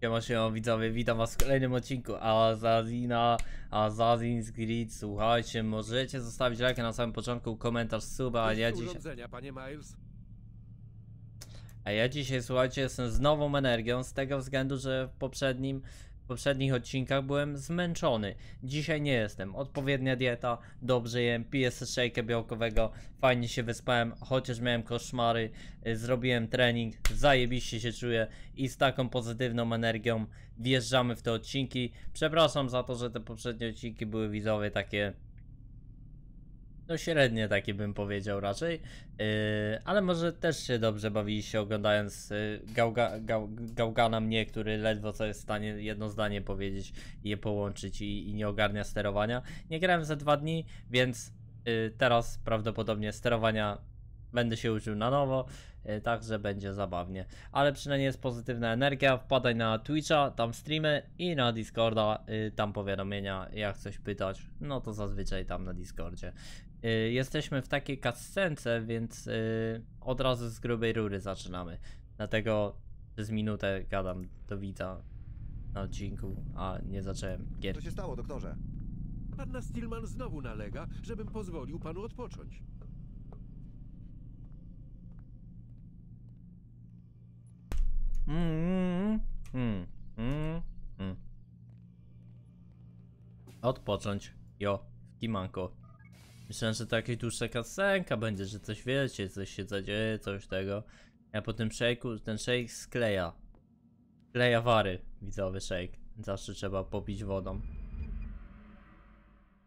Siema, siema widzowie, witam was w kolejnym odcinku Azazina, Assassin's Creed Słuchajcie, możecie zostawić lajka na samym początku, komentarz, suba, a ja dzisiaj... A ja dzisiaj, słuchajcie, jestem z nową energią, z tego względu, że w poprzednim, poprzednich odcinkach byłem zmęczony. Dzisiaj nie jestem. Odpowiednia dieta, dobrze jem, piję szejkę białkowego, fajnie się wyspałem, chociaż miałem koszmary, y, zrobiłem trening, zajebiście się czuję i z taką pozytywną energią wjeżdżamy w te odcinki. Przepraszam za to, że te poprzednie odcinki były widzowie takie no średnie takie bym powiedział raczej, yy, ale może też się dobrze bawiliście oglądając yy, gałga, gał, gałgana mnie, który ledwo co jest w stanie jedno zdanie powiedzieć i je połączyć i, i nie ogarnia sterowania. Nie grałem za dwa dni, więc yy, teraz prawdopodobnie sterowania będę się uczył na nowo, yy, także będzie zabawnie. Ale przynajmniej jest pozytywna energia, wpadaj na Twitcha, tam streamy i na Discorda, yy, tam powiadomienia, jak coś pytać, no to zazwyczaj tam na Discordzie. Y, jesteśmy w takiej kascence, więc y, od razu z grubej rury zaczynamy. Dlatego przez minutę gadam do widza na odcinku, a nie zacząłem Co gier. się stało, doktorze? Panna Stillman znowu nalega, żebym pozwolił panu odpocząć. Mm, mm, mm, mm. Odpocząć. Jo, kimanko. Myślałem, że to jakaś dłuższa kasenka będzie, że coś wiecie, coś się zadzieje, coś tego. Ja po tym szejku, ten szejk skleja. Skleja wary, widzowy szejk. Zawsze trzeba popić wodą.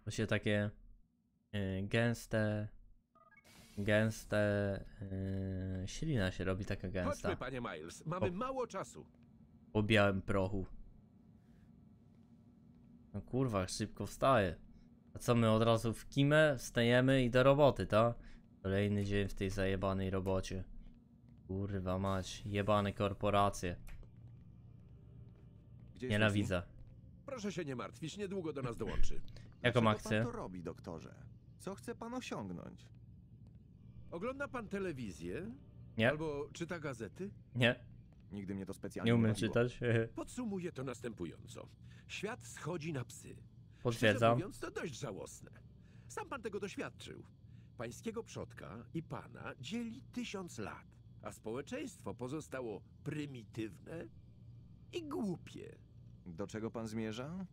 To się takie y, gęste, gęste, y, ślina się robi taka gęsta. Chodźmy, panie Miles. Mamy O. mało czasu. po białym prochu. No kurwa, szybko wstaje. A co my od razu w kimę wstajemy i do roboty, tak? Kolejny dzień w tej zajebanej robocie. Kurwa mać, jebane korporacje. Gdzie jest Nienawidzę. Proszę się nie martwić, niedługo do nas dołączy. Jaką Dlaczego akcję? pan to robi, doktorze? Co chce pan osiągnąć? Ogląda pan telewizję? Nie, Albo czyta gazety? nie, Nigdy mnie to specjalnie nie umiem bawiło. czytać. Podsumuję to następująco. Świat schodzi na psy. Szczerze Potwierdzam. mówiąc, to dość żałosne. Sam pan tego doświadczył. Pańskiego przodka i pana dzieli tysiąc lat, a społeczeństwo pozostało prymitywne i głupie. Do czego pan zmierza?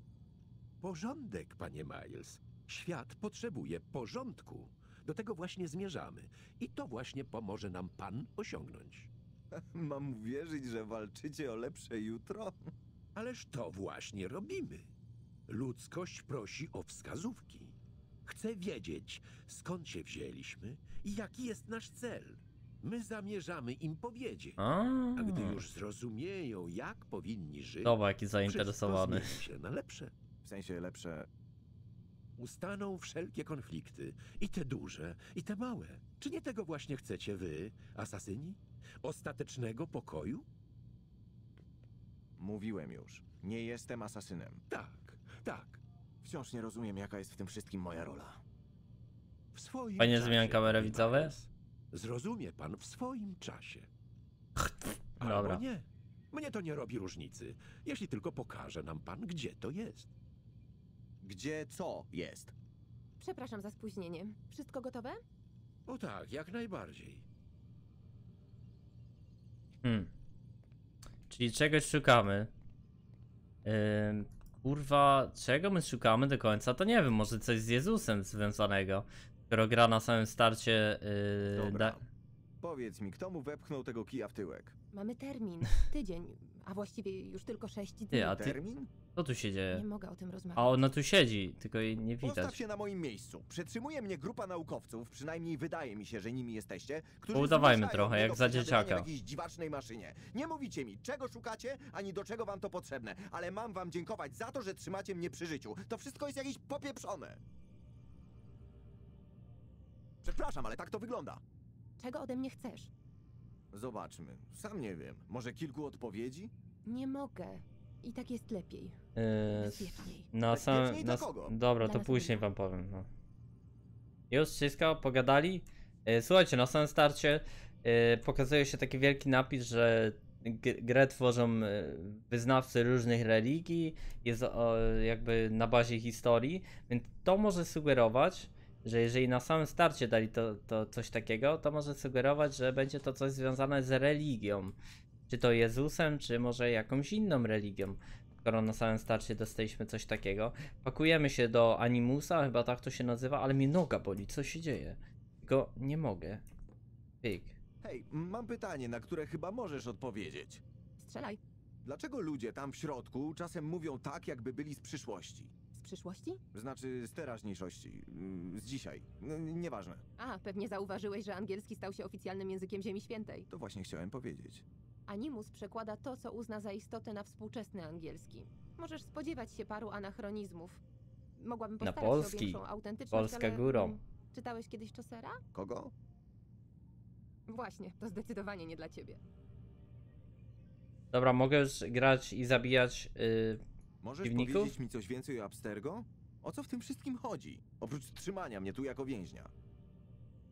Porządek, panie Miles. Świat potrzebuje porządku. Do tego właśnie zmierzamy. I to właśnie pomoże nam pan osiągnąć. Mam wierzyć, że walczycie o lepsze jutro? Ależ to właśnie robimy. Ludzkość prosi o wskazówki. Chce wiedzieć, skąd się wzięliśmy i jaki jest nasz cel. My zamierzamy im powiedzieć. A, A gdy już zrozumieją, jak powinni żyć, Dobra, jaki zainteresowany. się na lepsze. W sensie lepsze... Ustaną wszelkie konflikty, i te duże, i te małe. Czy nie tego właśnie chcecie wy, asasyni? Ostatecznego pokoju? Mówiłem już. Nie jestem asasynem. Tak, tak. Wciąż nie rozumiem, jaka jest w tym wszystkim moja rola. W swoim Panie, czasie, zmieniam kamerę, widzowie? Zrozumie pan w swoim czasie. Dobra. Albo nie. Mnie to nie robi różnicy, jeśli tylko pokaże nam pan, gdzie to jest. Gdzie co jest? Przepraszam za spóźnienie. Wszystko gotowe? O tak, jak najbardziej. Hmm. Czyli czegoś szukamy. Ym, kurwa, czego my szukamy do końca? To nie wiem, może coś z Jezusem związanego. Skoro gra na samym starcie. Yy, Dobra. da- Powiedz mi, kto mu wepchnął tego kija w tyłek? Mamy termin. Tydzień, a właściwie już tylko sześć dni. Ty, a ty- Termin? Co tu się dzieje? Nie mogę o tym rozmawiać. A ona tu siedzi, tylko jej nie Postaw widać. się na moim miejscu. Przetrzymuje mnie grupa naukowców, przynajmniej wydaje mi się, że nimi jesteście, którzy Udawajmy zmuszają trochę, mnie jak do za przesiadywania dzieciaka. w jakiejś dziwacznej maszynie. Nie mówicie mi, czego szukacie, ani do czego wam to potrzebne, ale mam wam dziękować za to, że trzymacie mnie przy życiu. To wszystko jest jakieś popieprzone. Przepraszam, ale tak to wygląda. Czego ode mnie chcesz? Zobaczmy. Sam nie wiem. Może kilku odpowiedzi? Nie mogę. I tak jest lepiej. Yy, Bezpieczniej. na Bezpieczniej samym. dla Na, kogo? dobra, Dla to nas później wam powiem. No. Już wszystko, pogadali. Yy, słuchajcie, na samym starcie yy, pokazuje się taki wielki napis, że g- grę tworzą e, wyznawcy różnych religii, jest o, jakby na bazie historii, więc to może sugerować, że jeżeli na samym starcie dali to, to coś takiego, to może sugerować, że będzie to coś związane z religią. Czy to Jezusem, czy może jakąś inną religią. Skoro na samym starcie dostaliśmy coś takiego. Pakujemy się do Animusa, chyba tak to się nazywa, ale mnie noga boli, co się dzieje? Tylko nie mogę. Pyk. Hej, mam pytanie, na które chyba możesz odpowiedzieć. Strzelaj. Dlaczego ludzie tam w środku czasem mówią tak, jakby byli z przyszłości? Z przyszłości? Znaczy z teraźniejszości, mm, z dzisiaj. No, n- nieważne. A, pewnie zauważyłeś, że angielski stał się oficjalnym językiem Ziemi Świętej. To właśnie chciałem powiedzieć. Animus przekłada to, co uzna za istotę na współczesny angielski. Możesz spodziewać się paru anachronizmów. Mogłabym Na postarać się polski. o większą autentyczność, Polska ale... górą. mm, Czytałeś kiedyś Chaucera? Kogo? Właśnie, to zdecydowanie nie dla ciebie. Dobra, mogę już grać i zabijać. Yy, Możesz Piwników? powiedzieć mi coś więcej o Abstergo? O co w tym wszystkim chodzi? Oprócz trzymania mnie tu jako więźnia.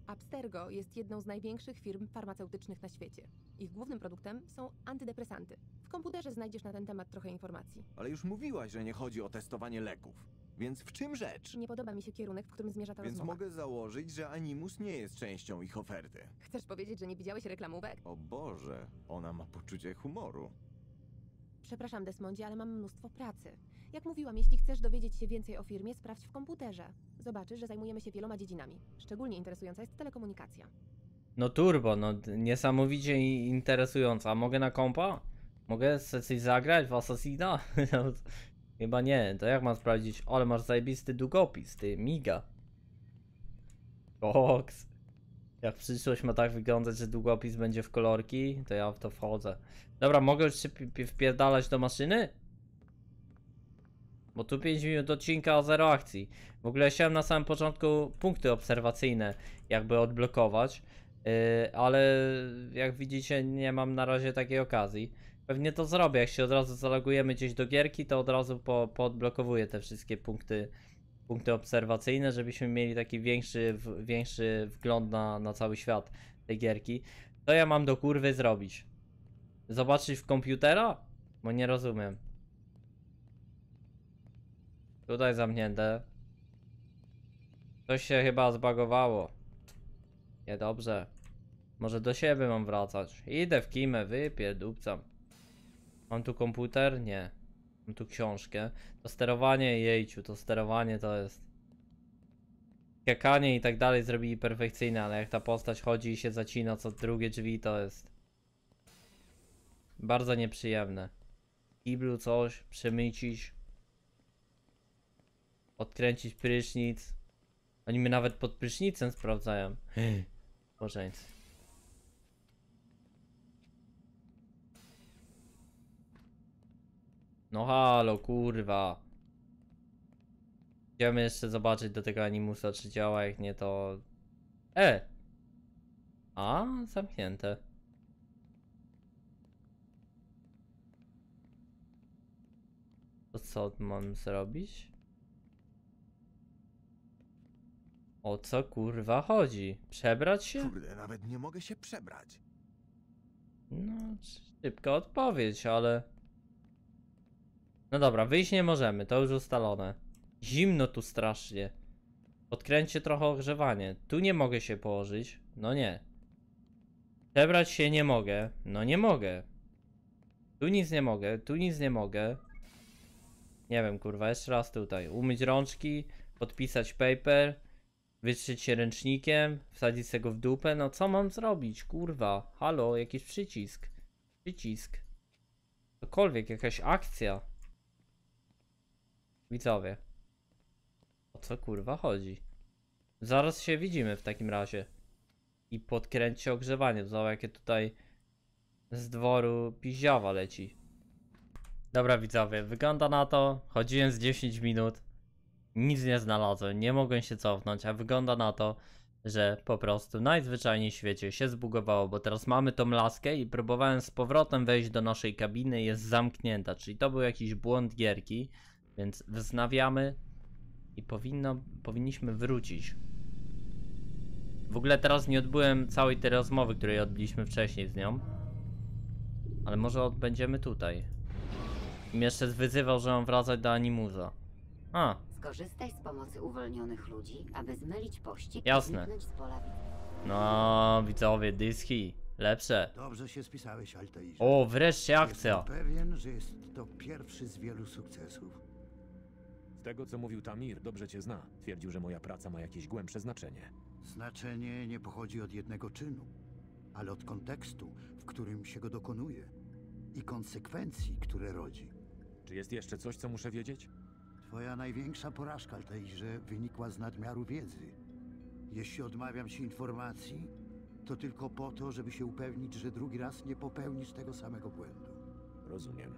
Abstergo jest jedną z największych firm farmaceutycznych na świecie. Ich głównym produktem są antydepresanty. W komputerze znajdziesz na ten temat trochę informacji. Ale już mówiłaś, że nie chodzi o testowanie leków. Więc w czym rzecz? Nie podoba mi się kierunek, w którym zmierza ta Więc rozmowa. mogę założyć, że Animus nie jest częścią ich oferty. Chcesz powiedzieć, że nie widziałeś reklamówek? O Boże, ona ma poczucie humoru. Przepraszam, Desmondzie, ale mam mnóstwo pracy. Jak mówiłam, jeśli chcesz dowiedzieć się więcej o firmie, sprawdź w komputerze. Zobaczysz, że zajmujemy się wieloma dziedzinami. Szczególnie interesująca jest telekomunikacja. no turbo, no niesamowicie interesująca. Mogę na kompa? Mogę coś zagrać w Assassina? No, Chyba nie, to jak mam sprawdzić? Ale masz zajebisty długopis, ty, miga. Koks. Jak przyszłość ma tak wyglądać, że długopis będzie w kolorki, to ja w to wchodzę. Dobra, mogę już się pi- pi- wpierdalać do maszyny? Bo tu 5 minut odcinka o zero akcji. W ogóle chciałem na samym początku punkty obserwacyjne jakby odblokować, yy, ale jak widzicie nie mam na razie takiej okazji. Pewnie to zrobię, jak się od razu zalogujemy gdzieś do gierki, to od razu po, poodblokowuję te wszystkie punkty, punkty obserwacyjne, żebyśmy mieli taki większy, w, większy wgląd na, na cały świat tej gierki. Co ja mam do kurwy zrobić? Zobaczyć w komputera? Bo nie rozumiem. Tutaj zamknięte. Coś się chyba zbagowało. Niedobrze. Może do siebie mam wracać. Idę w kimę, wypierdupcam. Mam tu komputer? Nie. Mam tu książkę. To sterowanie, jejciu, to sterowanie to jest... Skakanie i tak dalej zrobili perfekcyjne, ale jak ta postać chodzi i się zacina co drugie drzwi, to jest... Bardzo nieprzyjemne. W Kiblu coś, przemycić. Odkręcić prysznic. Oni mnie nawet pod prysznicem sprawdzają. Bożeńcy. No halo, kurwa. Chciałem jeszcze zobaczyć do tego animusa, czy działa, jak nie to... E! A, zamknięte. To co mam zrobić? O co kurwa chodzi? Przebrać się? Kurde, nawet nie mogę się przebrać. No, szybka odpowiedź, ale. No dobra, wyjść nie możemy, to już ustalone. Zimno tu strasznie. Odkręćcie trochę ogrzewanie. Tu nie mogę się położyć. No nie. Przebrać się nie mogę. No nie mogę. Tu nic nie mogę, tu nic nie mogę. Nie wiem, kurwa, jeszcze raz tutaj. Umyć rączki, podpisać paper, wytrzeć się ręcznikiem, wsadzić sobie w dupę. No co mam zrobić, kurwa? Halo, jakiś przycisk. Przycisk. Cokolwiek, jakaś akcja. Widzowie. O co kurwa chodzi? Zaraz się widzimy w takim razie. I podkręćcie ogrzewanie. Zobacz jakie tutaj z dworu piździawa leci. Dobra widzowie, wygląda na to, chodziłem z 10 minut, nic nie znalazłem, nie mogłem się cofnąć, a wygląda na to, że po prostu najzwyczajniej w świecie się zbugowało, bo teraz mamy tą laskę i próbowałem z powrotem wejść do naszej kabiny, jest zamknięta, czyli to był jakiś błąd gierki, więc wznawiamy i powinno, powinniśmy wrócić. W ogóle teraz nie odbyłem całej tej rozmowy, której odbyliśmy wcześniej z nią. Ale może odbędziemy tutaj. I mnie jeszcze wyzywał, że mam wracać do Animuza. A, Skorzystaj z pomocy uwolnionych ludzi, aby zmylić pościg Jasne. i zniknąć z pola widzenia. no widzowie, dyski. Lepsze. Dobrze się spisałeś, Altairze. O, wreszcie akcja. Jestem pewien, że jest to pierwszy z wielu sukcesów. Z tego, co mówił Tamir, dobrze cię zna. Twierdził, że moja praca ma jakieś głębsze znaczenie. Znaczenie nie pochodzi od jednego czynu, ale od kontekstu, w którym się go dokonuje i konsekwencji, które rodzi. Czy jest jeszcze coś, co muszę wiedzieć? Twoja największa porażka, Altairze, wynikła z nadmiaru wiedzy. Jeśli odmawiam ci informacji, to tylko po to, żeby się upewnić, że drugi raz nie popełnisz tego samego błędu. Rozumiem.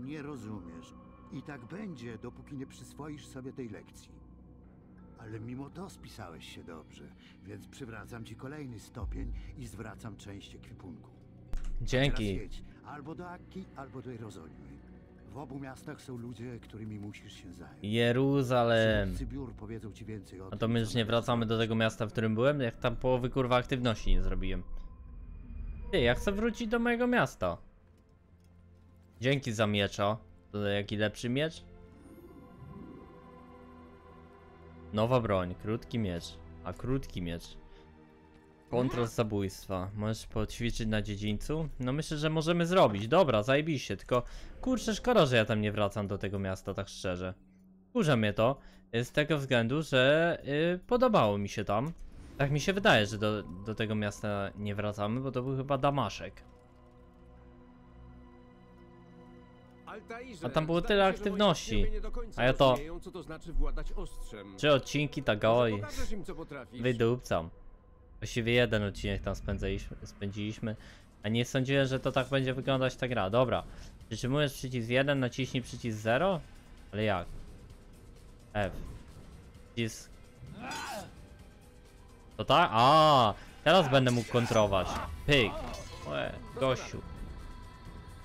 Nie rozumiesz. I tak będzie, dopóki nie przyswoisz sobie tej lekcji. Ale mimo to spisałeś się dobrze, więc przywracam ci kolejny stopień i zwracam część ekwipunku. Teraz Dzięki. jedź albo do Akki, albo do Jerozolimy. W obu miastach są ludzie, którymi musisz się zająć. Jeruzalem. Przywódcy biur powiedzą ci więcej o tym, to my już nie wracamy do tego miasta, w którym byłem, jak tam połowy kurwa aktywności nie zrobiłem. Ty, ja chcę wrócić do mojego miasta. Dzięki za miecza. To jaki lepszy miecz? Nowa broń, krótki miecz. A krótki miecz. Kontrast zabójstwa. Możesz poćwiczyć na dziedzińcu? No myślę, że możemy zrobić. Dobra, zajebiście. Tylko kurczę, szkoda, że ja tam nie wracam do tego miasta, tak szczerze. Kurza mnie to. y, Z tego względu, że y, podobało mi się tam. Tak mi się wydaje, że do, do tego miasta nie wracamy, bo to był chyba Damaszek. A tam było tyle moi aktywności. A ja to- znaczy. Trzy odcinki tak oj. Wydupcam. Właściwie jeden odcinek tam spędziliśmy, spędziliśmy. A nie sądziłem, że to tak będzie wyglądać ta gra. Dobra. Przytrzymujesz przycisk 1, naciśnij przycisk 0? Ale jak? F. Przycisk... To tak? A, teraz będę mógł kontrować. Pyk. Łe, gościu.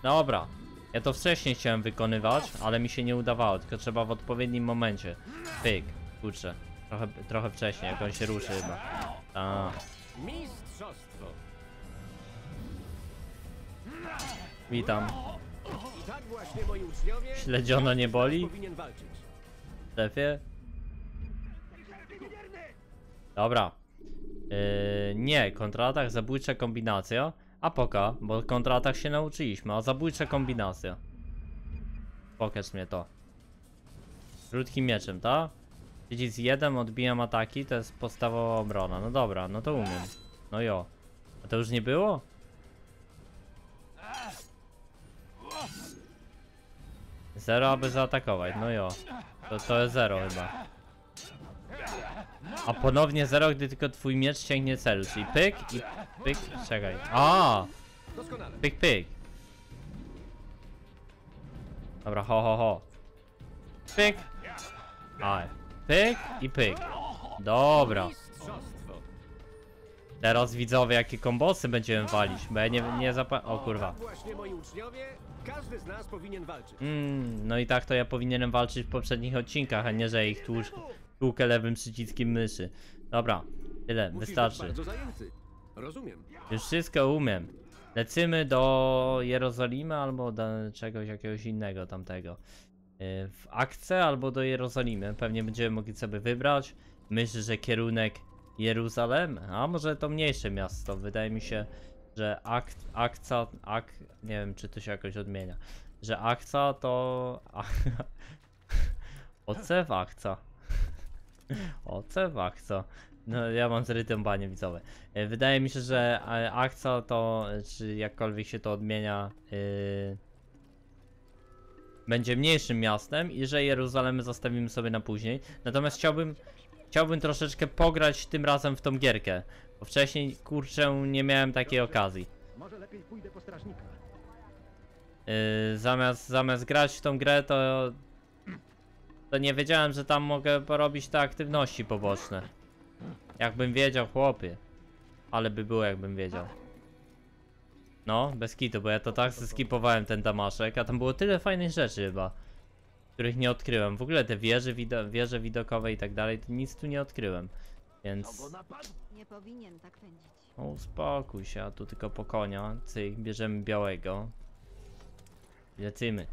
Dobra. Ja to wcześniej chciałem wykonywać, ale mi się nie udawało, tylko trzeba w odpowiednim momencie. Pyk. Kurczę. Trochę, trochę wcześniej, jak on się ruszy chyba. A, Mistrzostwo. witam. I tak właśnie moi uczniowie... Śledziono nie boli? powinien walczyć. Szefie? Dobra. Yy, nie, kontratak, zabójcza kombinacja. A poka, bo kontratak się nauczyliśmy, a zabójcza kombinacja. Pokaż mnie to. Krótkim mieczem, tak? Przycisk 1, odbijam ataki, to jest podstawowa obrona. No dobra, no to umiem. No jo. A to już nie było? Zero, aby zaatakować, no jo. To, to jest zero chyba. A ponownie zero, gdy tylko twój miecz sięgnie celu, czyli pyk i pyk, czekaj. A, pyk, pyk. Dobra, ho, ho, ho. Pyk. A, pyk i pyk. Dobra. Teraz widzowie, jakie kombosy będziemy walić, bo ja nie, nie zapa... O kurwa. Właśnie moi uczniowie, każdy z nas powinien walczyć. Mm, no i tak to ja powinienem walczyć w poprzednich odcinkach, a nie, że ich tłucz, tłukę lewym przyciskiem myszy. Dobra, tyle, wystarczy. Już wszystko umiem. Lecimy do Jerozolimy albo do czegoś jakiegoś innego tamtego. Yy, W Akce albo do Jerozolimy. Pewnie będziemy mogli sobie wybrać. Myślę, że kierunek Jeruzalem, a może to mniejsze miasto. Wydaje mi się, że Ak Akca, Ak, nie wiem czy to się jakoś odmienia, że Akca to... Oce w Akca. Oce w Akca. No ja mam zrytą banie widzowe. E, Wydaje mi się, że e, Akca to, e, czy jakkolwiek się to odmienia, yy, będzie mniejszym miastem i że Jeruzalem zostawimy sobie na później. Natomiast chciałbym, chciałbym troszeczkę pograć tym razem w tą gierkę. Bo wcześniej, kurczę, nie miałem takiej okazji. Może lepiej pójdę po strażnika. Yy, zamiast, zamiast grać w tą grę, to, to nie wiedziałem, że tam mogę porobić te aktywności poboczne. Jakbym wiedział, chłopie. Ale by było, jakbym wiedział. No, bez kitu, bo ja to tak skipowałem ten damaszek, a tam było tyle fajnych rzeczy chyba, których nie odkryłem. W ogóle te wieże, wido wieże widokowe i tak dalej, to nic tu nie odkryłem. Więc... Nie powinien tak pędzić. O, uspokój się, a tu tylko po konia. Cyk, bierzemy białego. Lecimy.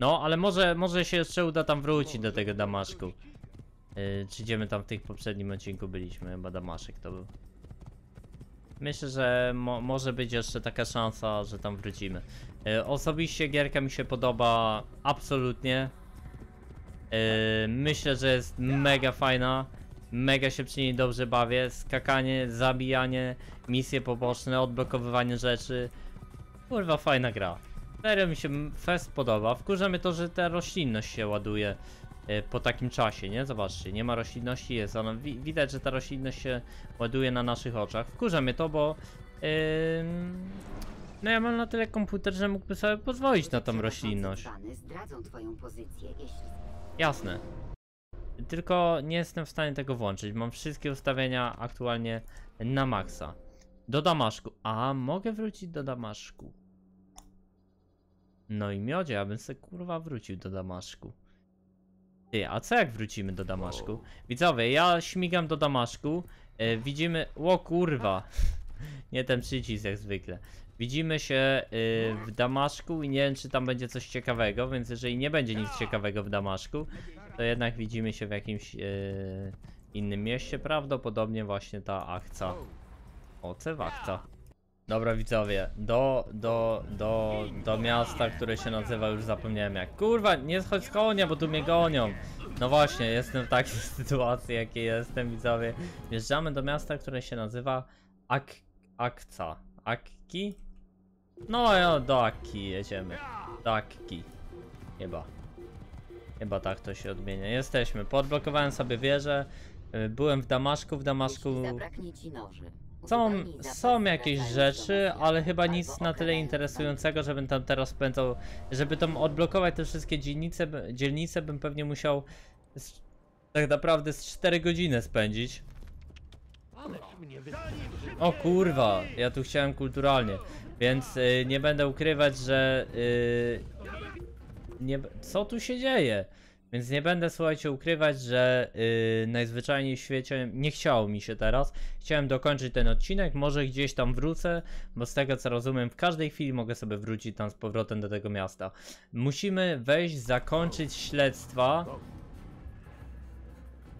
No, ale może, może się jeszcze uda tam wrócić do tego Damaszku. Yy, czy idziemy tam w tych poprzednim odcinku byliśmy, chyba Damaszek to był. Myślę, że mo może być jeszcze taka szansa, że tam wrócimy. Yy, osobiście gierka mi się podoba absolutnie. Yy, myślę, że jest mega fajna. Mega się przy niej dobrze bawię. Skakanie, zabijanie, misje poboczne, odblokowywanie rzeczy. Kurwa, fajna gra. Serio mi się fest podoba. Wkurza mnie to, że ta roślinność się ładuje e, po takim czasie, nie? Zobaczcie, nie ma roślinności, jest ona. Wi widać, że ta roślinność się ładuje na naszych oczach. Wkurza mnie to, bo ym, no ja mam na tyle komputer, że mógłby sobie pozwolić na tą roślinność. Jasne. Tylko nie jestem w stanie tego włączyć. Mam wszystkie ustawienia aktualnie na maksa. Do Damaszku. A, mogę wrócić do Damaszku. No i miodzie, ja bym se kurwa wrócił do Damaszku. Ty, a co jak wrócimy do Damaszku? Widzowie, ja śmigam do Damaszku. E, widzimy. O kurwa. nie ten przycisk jak zwykle. Widzimy się e, w Damaszku i nie wiem, czy tam będzie coś ciekawego, więc jeżeli nie będzie nic ciekawego w Damaszku, to jednak widzimy się w jakimś e, innym mieście. Prawdopodobnie właśnie ta akcja. O, Cewakta. Dobra widzowie, do, do, do, do miasta, które się nazywa, już zapomniałem jak. Kurwa, nie schodź z konia, bo tu mnie gonią. No właśnie, jestem w takiej sytuacji, jakiej jestem, widzowie. Wjeżdżamy do miasta, które się nazywa Ak... Akca. Akki? No, do Akki jedziemy. Do Akki. Chyba. Chyba tak to się odmienia. Jesteśmy. Podblokowałem sobie wieżę. Y, Byłem w Damaszku. W Damaszku jeśli zabraknie ci noży. Są, są jakieś rzeczy, ale chyba nic na tyle interesującego, żebym tam teraz spędzał. Żeby tam odblokować te wszystkie dzielnice, dzielnice bym pewnie musiał z, tak naprawdę z 4 godziny spędzić. O kurwa, ja tu chciałem kulturalnie, więc y, nie będę ukrywać, że y, nie, co tu się dzieje? Więc nie będę, słuchajcie, ukrywać, że yy, najzwyczajniej w świecie nie chciało mi się teraz. Chciałem dokończyć ten odcinek, może gdzieś tam wrócę, bo z tego co rozumiem, w każdej chwili mogę sobie wrócić tam z powrotem do tego miasta. Musimy wejść, zakończyć śledztwa.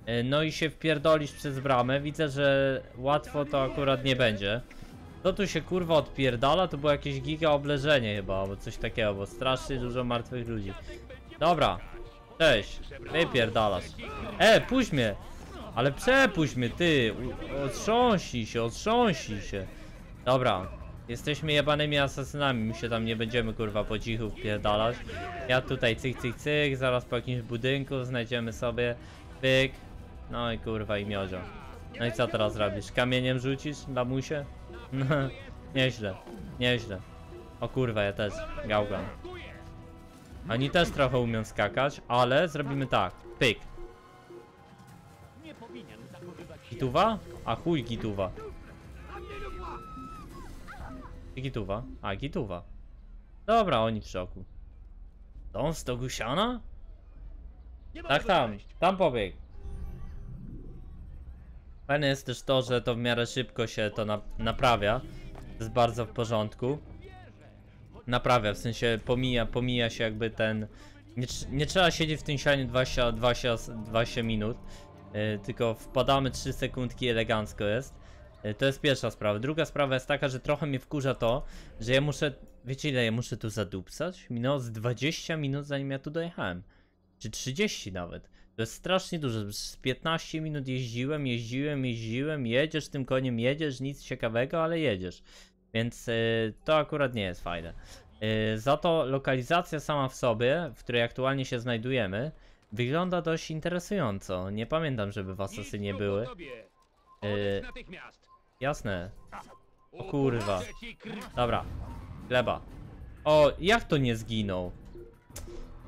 Yy, no i się wpierdolić przez bramę. Widzę, że łatwo to akurat nie będzie. To tu się kurwa odpierdala, to było jakieś giga obleżenie chyba, albo coś takiego, bo strasznie dużo martwych ludzi. Dobra, cześć, wypierdalasz. E, puść mnie! Ale przepuść mnie, ty! Otrząśnij się, otrząśnij się. Dobra, jesteśmy jebanymi asasynami, my się tam nie będziemy kurwa po cichu wpierdalać. Ja tutaj cyk, cyk, cyk, zaraz po jakimś budynku znajdziemy sobie pyk. No i kurwa i miozio. No i co teraz robisz? Kamieniem rzucisz, lamusie? Nieźle, nieźle. O kurwa, ja też, gałgan. Oni też trochę umią skakać, ale zrobimy tak. Pyk. Gituwa? A chuj gituwa. Gituwa? A, gituwa. Dobra, oni w szoku. Dom z Togusiana? Tak tam, tam pobieg. Fajne jest też to, że to w miarę szybko się to na naprawia. To jest bardzo w porządku. Naprawia, w sensie pomija, pomija się jakby ten... Nie, nie trzeba siedzieć w tym sianie 20, 20, 20 minut, yy, tylko wpadamy 3 sekundki elegancko jest. Yy, to jest pierwsza sprawa. Druga sprawa jest taka, że trochę mnie wkurza to, że ja muszę... Wiecie ile ja muszę tu zadupcać? Minęło z 20 minut zanim ja tu dojechałem. Czy 30 nawet. To jest strasznie dużo. Z 15 minut jeździłem, jeździłem, jeździłem, jedziesz tym koniem, jedziesz, nic ciekawego, ale jedziesz. Więc y, to akurat nie jest fajne. Y, za to lokalizacja sama w sobie, w której aktualnie się znajdujemy, wygląda dość interesująco. Nie pamiętam, żeby w Asasynie były. Y, jasne. O kurwa. Dobra. Gleba. O, jak to nie zginął?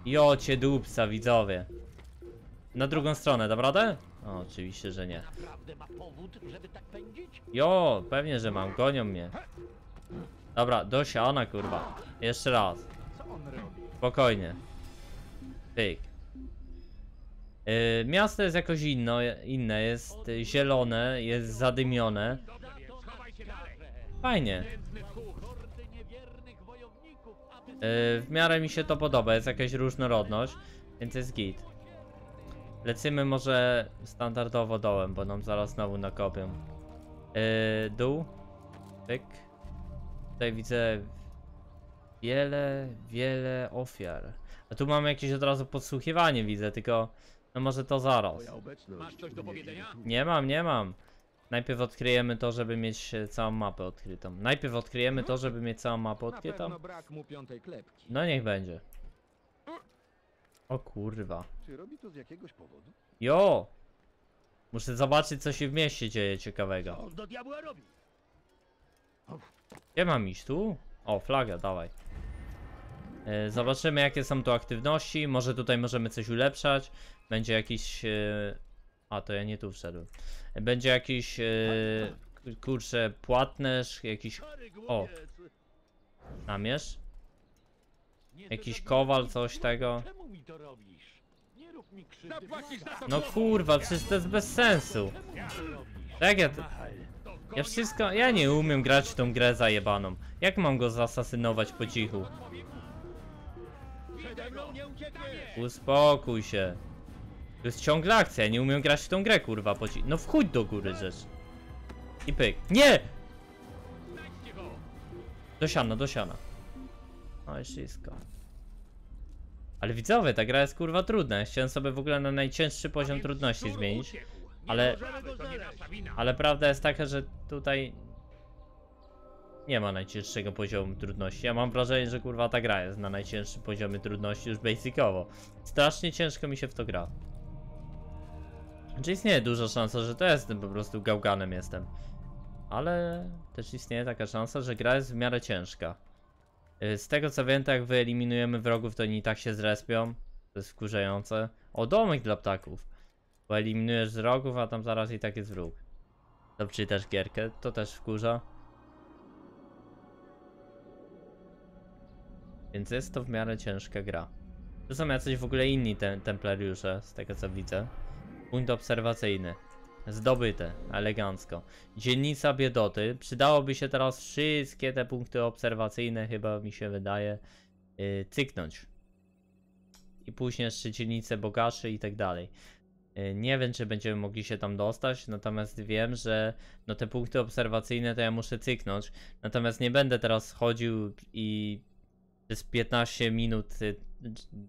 Jocie dupsa, widzowie. Na drugą stronę, dam radę? O, oczywiście, że nie. Jo, pewnie, że mam, gonią mnie. Dobra, do siana, kurwa. Jeszcze raz. Spokojnie. Pyk. Yy, miasto jest jakoś inno, inne, jest zielone, jest zadymione. Fajnie. w miarę mi się to podoba, jest jakaś różnorodność, więc jest git. Lecimy może standardowo dołem, bo nam zaraz znowu nakopią. Yy, dół. Pyk. Tutaj widzę wiele, wiele ofiar. A tu mamy jakieś od razu podsłuchiwanie, widzę, tylko no może to zaraz. Masz coś do powiedzenia? Nie mam, nie mam. Najpierw odkryjemy to, żeby mieć e, całą mapę odkrytą. Najpierw odkryjemy to, żeby mieć całą mapę odkrytą. brak mu piątej klepki. No niech będzie. O kurwa. Czy robi to z jakiegoś powodu? Jo! Muszę zobaczyć, co się w mieście dzieje ciekawego. On do diabła robi. Gdzie mam iść? Tu? O, flaga, dawaj. E, Zobaczymy, jakie są tu aktywności. Może tutaj możemy coś ulepszać. Będzie jakiś. e, A, to ja nie tu wszedłem. Będzie jakiś. e, Kurczę, płatnerz, jakiś. O! Namierz? Jakiś kowal, coś tego. Czemu mi to robisz? Nie rób mi krzywdy. No kurwa, przecież to jest bez sensu. Jak ja to... Ja wszystko... Ja nie umiem grać w tą grę zajebaną. Jak mam go zasasynować po cichu? Uspokój się. To jest ciągle akcja, ja nie umiem grać w tą grę, kurwa, po cichu. No wchódź do góry, rzecz. I pyk. Nie! Do siana, do siana. No i wszystko. Ale widzowie, ta gra jest kurwa trudna. Chciałem sobie w ogóle na najcięższy poziom trudności zmienić. Ale, ale prawda jest taka, że tutaj nie ma najcięższego poziomu trudności. Ja mam wrażenie, że kurwa ta gra jest na najcięższym poziomie trudności już basicowo. Strasznie ciężko mi się w to gra. Znaczy istnieje duża szansa, że to jestem po prostu gałganem jestem. Ale też istnieje taka szansa, że gra jest w miarę ciężka. Y, Z tego co wiem, to jak wyeliminujemy wrogów, to oni i tak się zrespią. To jest wkurzające. O, domek dla ptaków. Bo eliminujesz wrogów, a tam zaraz i tak jest wróg. Dobrze, też gierkę, to też wkurza. Więc jest to w miarę ciężka gra. Tu są jacyś w ogóle inni te templariusze, z tego co widzę. Punkt obserwacyjny. Zdobyte, elegancko. Dzielnica biedoty. Przydałoby się teraz wszystkie te punkty obserwacyjne, chyba mi się wydaje, yy, cyknąć. I później jeszcze dzielnice bogaczy i tak dalej. Yy, Nie wiem, czy będziemy mogli się tam dostać, natomiast wiem, że no te punkty obserwacyjne to ja muszę cyknąć. Natomiast nie będę teraz chodził i przez 15 minut y,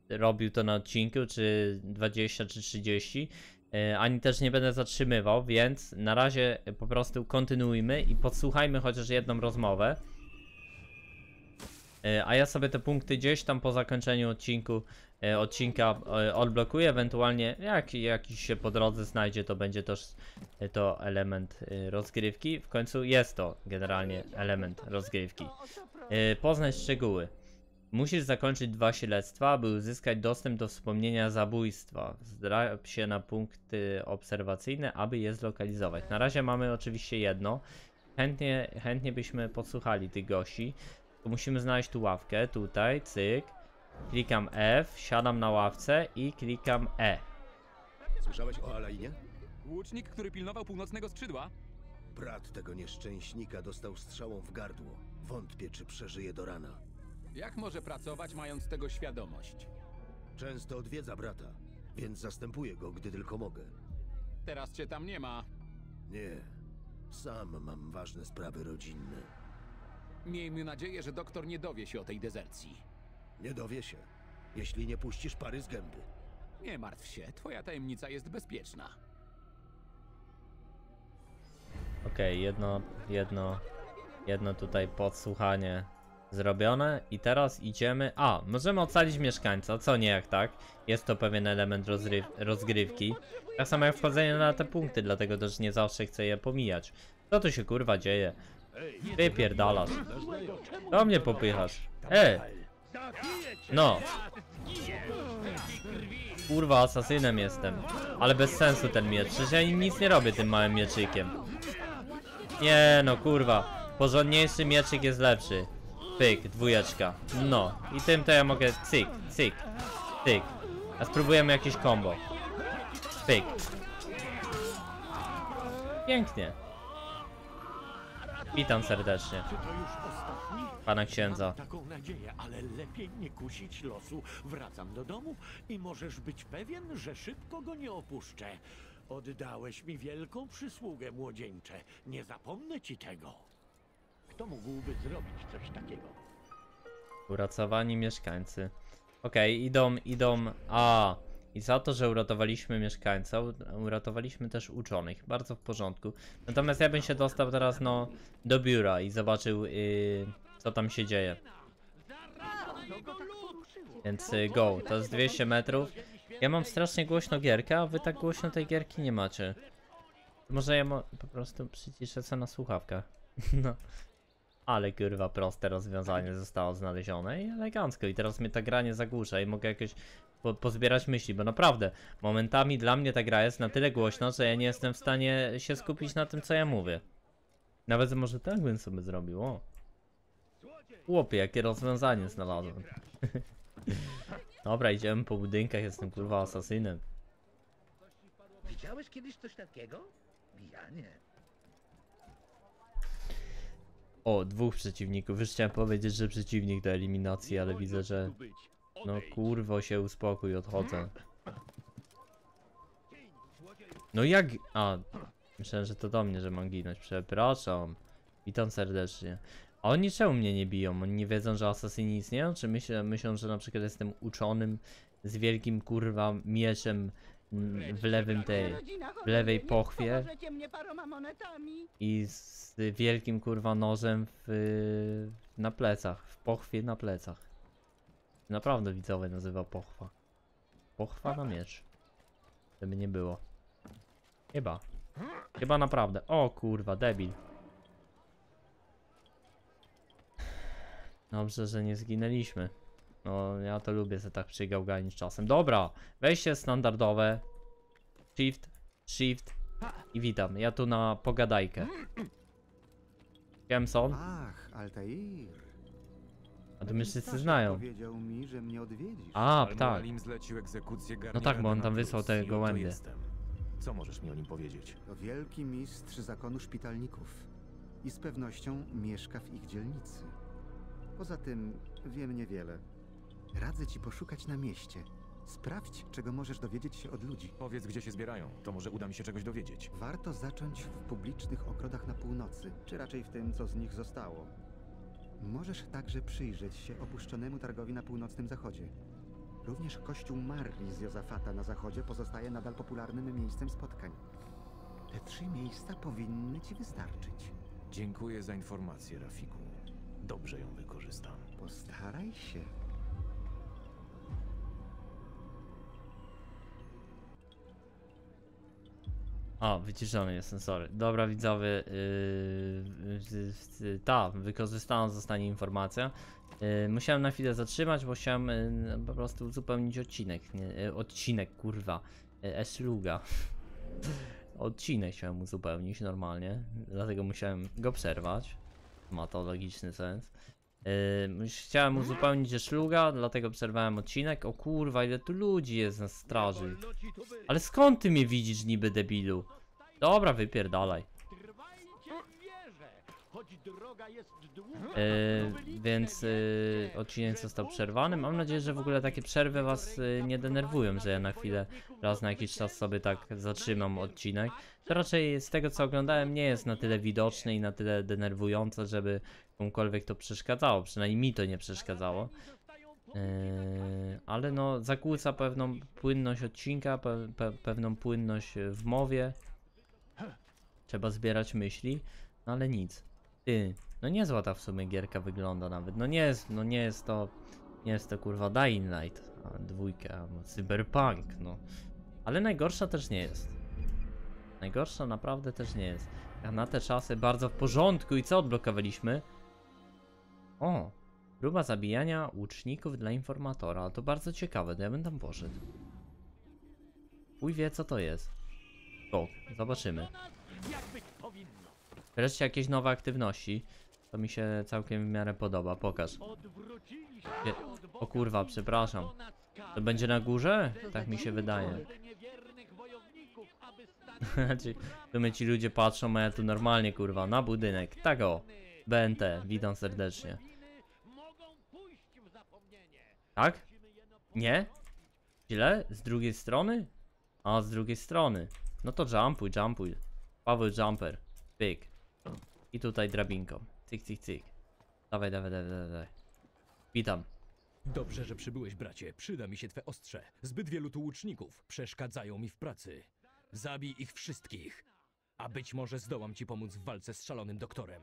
robił to na odcinku, czy 20, czy 30. E, ani też nie będę zatrzymywał, więc na razie po prostu kontynuujmy i podsłuchajmy chociaż jedną rozmowę. E, A ja sobie te punkty gdzieś tam po zakończeniu odcinku, e, odcinka odblokuję, ewentualnie jak jakiś się po drodze znajdzie, to będzie też to element rozgrywki. W końcu jest to generalnie element rozgrywki. Poznać szczegóły. Musisz zakończyć dwa śledztwa, aby uzyskać dostęp do wspomnienia zabójstwa. Zdrap się na punkty obserwacyjne, aby je zlokalizować. Na razie mamy oczywiście jedno. Chętnie, chętnie byśmy podsłuchali tych gości. To musimy znaleźć tu ławkę, tutaj, cyk. Klikam F, siadam na ławce i klikam E. Słyszałeś o Alainie? Łucznik, który pilnował północnego skrzydła? Brat tego nieszczęśnika dostał strzałą w gardło. Wątpię, czy przeżyje do rana. Jak może pracować, mając tego świadomość? Często odwiedza brata, więc zastępuję go, gdy tylko mogę. Teraz cię tam nie ma. Nie, sam mam ważne sprawy rodzinne. Miejmy nadzieję, że doktor nie dowie się o tej dezercji. Nie dowie się, jeśli nie puścisz pary z gęby. Nie martw się, twoja tajemnica jest bezpieczna. Okej, jedno, jedno, jedno tutaj podsłuchanie zrobione i teraz idziemy. A, możemy ocalić mieszkańca, co nie jak tak. Jest to pewien element rozryw, rozgrywki. Tak samo jak wchodzenie na te punkty, dlatego też nie zawsze chcę je pomijać. Co tu się kurwa dzieje? Wypierdalasz. Do mnie popychasz. E! No. Kurwa, asasynem jestem. Ale bez sensu ten miecz. Przecież ja nic nie robię tym małym mieczykiem. Nie no, kurwa. Porządniejszy mieczyk jest lepszy. Pyk, dwójeczka. No. I tym to ja mogę cyk, cyk, cyk. A spróbujemy jakieś combo. Pyk. Pięknie. Witam serdecznie. Pana księdza. Mam taką nadzieję, ale lepiej nie kusić losu. Wracam do domu i możesz być pewien, że szybko go nie opuszczę. Oddałeś mi wielką przysługę, młodzieńcze. Nie zapomnę ci tego. Kto mógłby zrobić coś takiego? Uratowani mieszkańcy. Okej, idą, idą. A, i za to, że uratowaliśmy mieszkańca, uratowaliśmy też uczonych. Bardzo w porządku. Natomiast ja bym się dostał teraz, no, do biura i zobaczył, yy, co tam się dzieje. Więc y, go, to jest 200 metrów. Ja mam strasznie głośno gierkę, a wy tak głośno tej gierki nie macie. Może ja mo po prostu przyciszę co na słuchawkach. No. Ale kurwa proste rozwiązanie zostało znalezione i elegancko. I teraz mnie ta gra nie zagłusza i mogę jakoś po pozbierać myśli, bo naprawdę momentami dla mnie ta gra jest na tyle głośna, że ja nie jestem w stanie się skupić na tym, co ja mówię. Nawet może tak bym sobie zrobił, o. Chłopie, jakie rozwiązanie znalazłem. Dobra, idziemy po budynkach, jestem kurwa asasynem. Widziałeś kiedyś coś takiego? Ja nie. O, dwóch przeciwników. Już chciałem powiedzieć, że przeciwnik do eliminacji, ale widzę, że... No kurwo się uspokój, odchodzę. No jak... A, myślałem, że to do mnie, że mam ginąć. Przepraszam. Witam serdecznie. A oni czemu mnie nie biją? Oni nie wiedzą, że asasyni istnieją? Czy myślą, myślą, że na przykład jestem uczonym z wielkim kurwa mieczem w lewym tej... w lewej pochwie i z wielkim kurwa nożem w, na plecach, w pochwie na plecach. Naprawdę widzowie nazywa pochwa. Pochwa na miecz. Żeby nie było. Chyba. Chyba naprawdę. O kurwa, debil. Dobrze, że nie zginęliśmy. No, ja to lubię sobie tak przygałganić czasem. Dobra, wejście standardowe. Shift, shift i witam. Ja tu na pogadajkę. Kemson? Ach, Altair. A to mnie wszyscy znają. mi, że mnie odwiedzisz. A, tak. Al-Mualim zlecił egzekucję No tak, bo on tam wysłał te gołębie. jestem. Co możesz mi o nim powiedzieć? To wielki mistrz zakonu szpitalników. I z pewnością mieszka w ich dzielnicy. Poza tym wiem niewiele. Radzę ci poszukać na mieście. Sprawdź, czego możesz dowiedzieć się od ludzi. Powiedz, gdzie się zbierają. To może uda mi się czegoś dowiedzieć. Warto zacząć w publicznych ogrodach na północy, czy raczej w tym, co z nich zostało. Możesz także przyjrzeć się opuszczonemu targowi na północnym zachodzie. Również kościół Marli z Jozafata na zachodzie pozostaje nadal popularnym miejscem spotkań. Te trzy miejsca powinny ci wystarczyć. Dziękuję za informację, Rafiku. Dobrze ją wykorzystam. Postaraj się. O, wyciszony jestem, sorry. Dobra, widzowie, yy, yy, ta, wykorzystana zostanie informacja. Yy, musiałem na chwilę zatrzymać, bo chciałem yy, po prostu uzupełnić odcinek. Nie, yy, odcinek, kurwa. Yy, Eszluga. odcinek chciałem uzupełnić normalnie, dlatego musiałem go przerwać. Ma to logiczny sens. Yy, chciałem uzupełnić Eszluga, dlatego przerwałem odcinek. O kurwa, ile tu ludzi jest na straży. Ale skąd ty mnie widzisz niby debilu? Dobra, wypierdalaj. Yy, więc yy, odcinek został przerwany. Mam nadzieję, że w ogóle takie przerwy was yy, nie denerwują, że ja na chwilę raz na jakiś czas sobie tak zatrzymam odcinek. To raczej z tego co oglądałem nie jest na tyle widoczne i na tyle denerwujące, żeby komukolwiek to przeszkadzało. Przynajmniej mi to nie przeszkadzało. Yy, ale no zakłóca pewną płynność odcinka, pe, pe, pewną płynność w mowie. Trzeba zbierać myśli, no ale nic. Ty, no niezła ta w sumie gierka wygląda nawet. No nie jest, no nie jest to, nie jest to kurwa Dying Light, a dwójka, no, Cyberpunk, no. Ale najgorsza też nie jest. Najgorsza naprawdę też nie jest. A na te czasy bardzo w porządku. I co odblokowaliśmy? O, próba zabijania łuczników dla informatora. To bardzo ciekawe, to ja bym tam poszedł. Uj wie co to jest. O, zobaczymy. Wreszcie jakieś nowe aktywności. To mi się całkiem w miarę podoba. Pokaż. Gdzie- O kurwa, przepraszam. To będzie na górze? Tak mi się wydaje. aby stać Znaczy, my ci ludzie patrzą, a ja tu normalnie, kurwa, na budynek. Tak o. BNT, witam serdecznie. Tak? Nie? Źle? Z drugiej strony? A, z drugiej strony. No to jumpuj, jumpuj. Paweł jumper. Pyk. I tutaj drabinką. Cyk, cyk, cyk. Dawaj, dawaj, dawaj, dawaj, dawaj. Witam. Dobrze, że przybyłeś, bracie. Przyda mi się twe ostrze. Zbyt wielu tu łuczników przeszkadzają mi w pracy. Zabij ich wszystkich. A być może zdołam ci pomóc w walce z szalonym doktorem.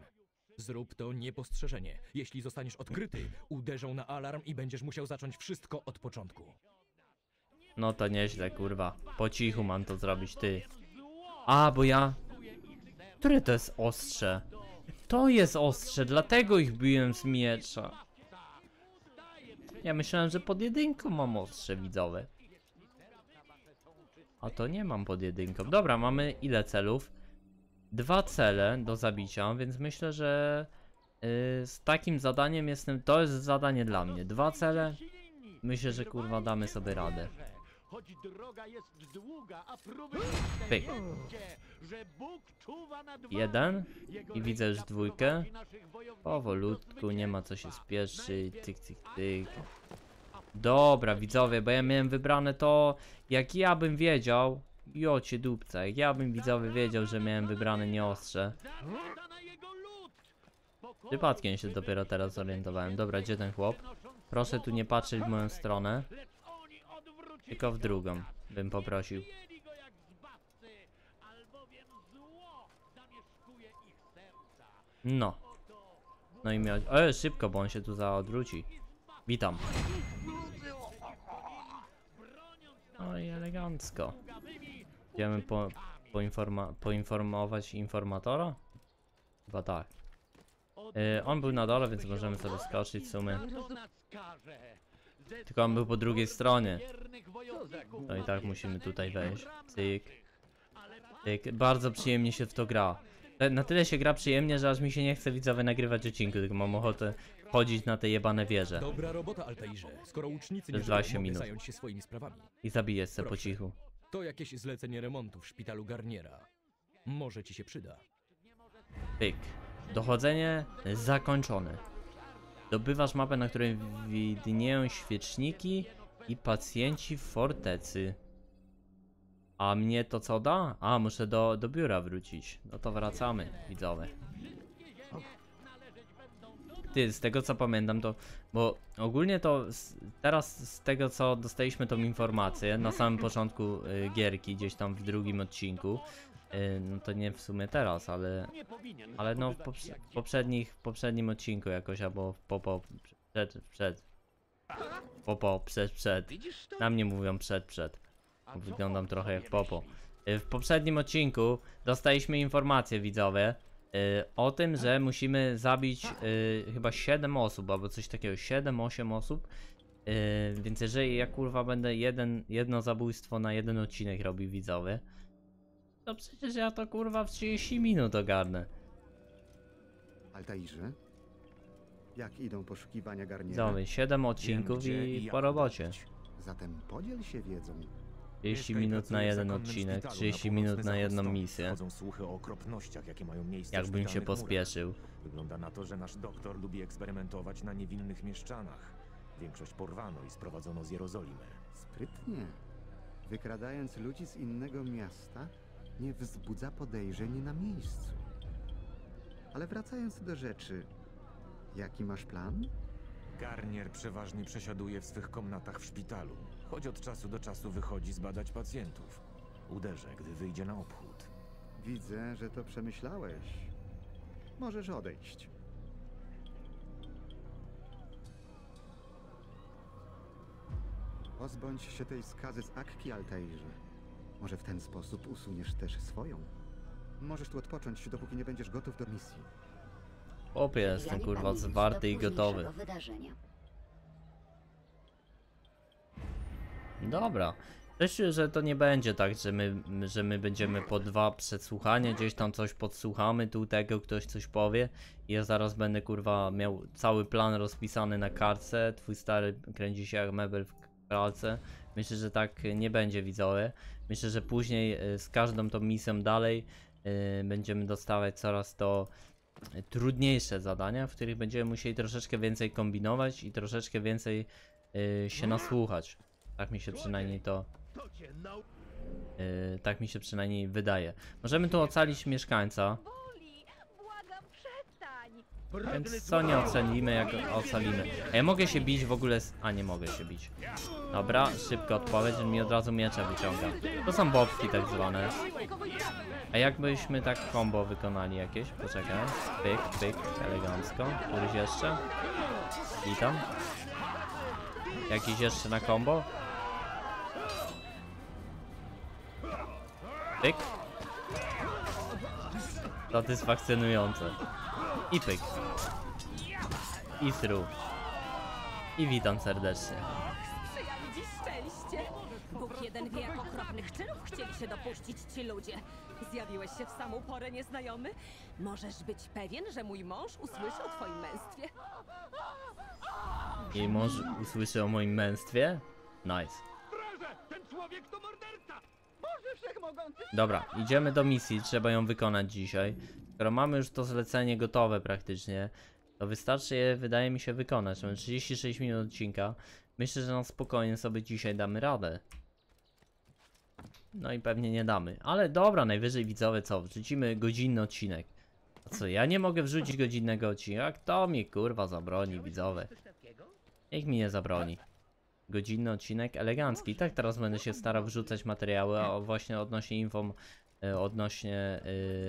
Zrób to niepostrzeżenie. Jeśli zostaniesz odkryty, uderzą na alarm i będziesz musiał zacząć wszystko od początku. No to nieźle, kurwa. Po cichu mam to zrobić, ty. A, bo ja... Które to jest ostrze? To jest ostrze, dlatego ich biłem z miecza. Ja myślałem, że pod jedynką mam ostrze widzowe. A to nie mam pod jedynką. Dobra, mamy ile celów? Dwa cele do zabicia, więc myślę, że yy, z takim zadaniem jestem... To jest zadanie dla mnie. Dwa cele. Myślę, że kurwa damy sobie radę. Choć droga jest długa, a próby Pyk. Jeden. I widzę już dwójkę. Powolutku, nie ma co się spieszyć. Tyk, tyk, tyk. Dobra, widzowie, bo ja miałem wybrane to, jak ja bym wiedział. Jocie dupca, jak ja bym widzowie wiedział, że miałem wybrane nie ostrze. Zapada na jego lud. Pokornie Przypadkiem się dopiero teraz zorientowałem. Dobra, gdzie ten chłop? Proszę tu nie patrzeć w moją stronę, tylko w drugą bym poprosił. No. No i miał... E, szybko, bo on się tu zaodwróci. Witam. No i elegancko. Idziemy po, poinforma poinformować informatora? Chyba tak. E, on był na dole, więc możemy sobie skoczyć. Ze Tylko on był po drugiej stronie. No i tak musimy tutaj wejść. Cyk. Cyk. Bardzo przyjemnie się w to gra. E, Na tyle się gra przyjemnie, że aż mi się nie chce widzowie nagrywać odcinku, tylko mam ochotę chodzić na te jebane wieże. Dobra robota, Altairze. Skoro łucznicy nie Przez żyją, 20 mogę minut. zająć się swoimi sprawami. I zabijesz se po cichu. To jakieś zlecenie remontu w szpitalu Garniera. Może ci się przyda. Pyk. Dochodzenie zakończone. Dobywasz mapę, na której widnieją świeczniki i pacjenci w fortecy. A mnie to co da? A, muszę do, do biura wrócić. No to wracamy, widzowie. Ty, z tego co pamiętam to, bo ogólnie to teraz z tego co dostaliśmy tą informację na samym początku y, gierki, gdzieś tam w drugim odcinku, y, no to nie w sumie teraz, ale ale no w poprze- poprzednich, w poprzednim odcinku jakoś, albo w popo, przed, przed, popo, przed, przed. Na mnie mówią przed, przed. Wyglądam trochę jak popo. Y, W poprzednim odcinku dostaliśmy informację, widzowie, o tym, że musimy zabić y, chyba 7 osób, albo coś takiego, 7-8 osób. Y, więc jeżeli ja kurwa będę jeden, jedno zabójstwo na jeden odcinek robił, widzowie, to przecież ja to kurwa w 30 minut ogarnę. Altairze? Jak idą poszukiwania Garniera? Widzowie, 7 odcinków gdzie i i po robocie. Zatem podziel się wiedzą. 30 Mieszka i minut na jeden odcinek, szpitalu na 30 północny minut na jedną misję. Słuchy o okropnościach, jakie mają miejsce Jakbym się pospieszył. Wygląda na to, że nasz doktor lubi eksperymentować na niewinnych mieszczanach. Większość porwano i sprowadzono z Jerozolimy. Sprytnie. Wykradając ludzi z innego miasta, nie wzbudza podejrzeń na miejscu. Ale wracając do rzeczy, jaki masz plan? Garnier przeważnie przesiaduje w swych komnatach w szpitalu, choć od czasu do czasu wychodzi zbadać pacjentów. Uderzę, gdy wyjdzie na obchód. Widzę, że to przemyślałeś. Możesz odejść. Pozbądź się tej skazy z Akki, Altairze. Może w ten sposób usuniesz też swoją. Możesz tu odpocząć, dopóki nie będziesz gotów do misji. Chłopie, jestem kurwa zwarty i gotowy. Wydarzenia. Dobra. Myślę, że to nie będzie tak, że my, że my będziemy po dwa przesłuchania, gdzieś tam coś podsłuchamy, tu tego ktoś coś powie i ja zaraz będę kurwa miał cały plan rozpisany na kartce, twój stary kręci się jak mebel w, pracę. Myślę, że tak nie będzie widzowie. Myślę, że później y, z każdą tą misją dalej y, będziemy dostawać coraz to y, trudniejsze zadania, w których będziemy musieli troszeczkę więcej kombinować i troszeczkę więcej y, się nasłuchać. Tak mi się przynajmniej to y, tak mi się przynajmniej wydaje. Możemy tu ocalić mieszkańca. Więc co nie ocenimy, jak ocalimy. A ja mogę się bić w ogóle z... A nie mogę się bić. Dobra, szybko odpowiedź, że mi od razu miecze wyciąga. To są bobki tak zwane. A jakbyśmy tak combo wykonali jakieś? Poczekaj. Pyk, pyk, elegancko. Któryś jeszcze? Witam. Jakiś jeszcze na combo? Pyk. Satysfakcjonujące. I pyk. I through. I witam serdecznie. Szczęście. Bóg jeden wie, jak okropnych czynów chcieli się dopuścić ci ludzie. Zjawiłeś się w samą porę nieznajomy? Możesz być pewien, że mój mąż usłyszy o twoim męstwie. I mąż usłyszy o moim męstwie? Nice. Ten człowiek to morderca! Dobra, idziemy do misji, trzeba ją wykonać dzisiaj. Skoro mamy już to zlecenie gotowe praktycznie, to wystarczy je, wydaje mi się, wykonać. Mamy 36 minut odcinka. Myślę, że na spokojnie sobie dzisiaj damy radę. No i pewnie nie damy. Ale dobra, najwyżej widzowie co, wrzucimy godzinny odcinek. A co, ja nie mogę wrzucić godzinnego odcinka? Kto mi kurwa zabroni, widzowie? Niech mi nie zabroni. Godzinny odcinek elegancki. I tak teraz będę się starał wrzucać materiały a właśnie odnośnie infom, e, odnośnie,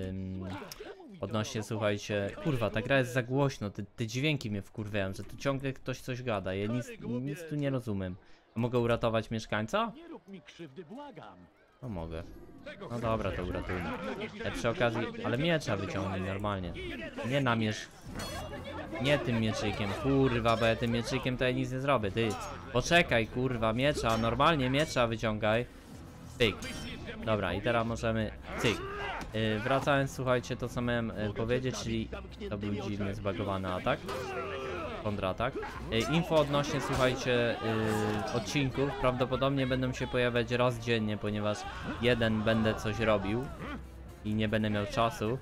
ym, odnośnie, słuchajcie, kurwa, ta gra jest za głośno, te, te dźwięki mnie wkurwiają, że tu ciągle ktoś coś gada, ja nic, nic tu nie rozumiem. A mogę uratować mieszkańca? Nie rób mi krzywdy, błagam. No mogę. No dobra, to uratujmy. E, przy okazji, ale miecza wyciągnij normalnie. Nie namierz. Nie tym mieczykiem, kurwa, bo ja tym mieczykiem to ja nic nie zrobię, ty. Poczekaj, kurwa, miecza, normalnie miecza wyciągaj. Pyk. Dobra, i teraz możemy, cyk. Yy, wracając, słuchajcie, to co miałem yy, powiedzieć, czyli to był dziwnie zbagowany atak. Kontratak. Yy, info odnośnie, słuchajcie, yy, odcinków prawdopodobnie będą się pojawiać raz dziennie, ponieważ jeden będę coś robił i nie będę miał czasu.